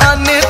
I need.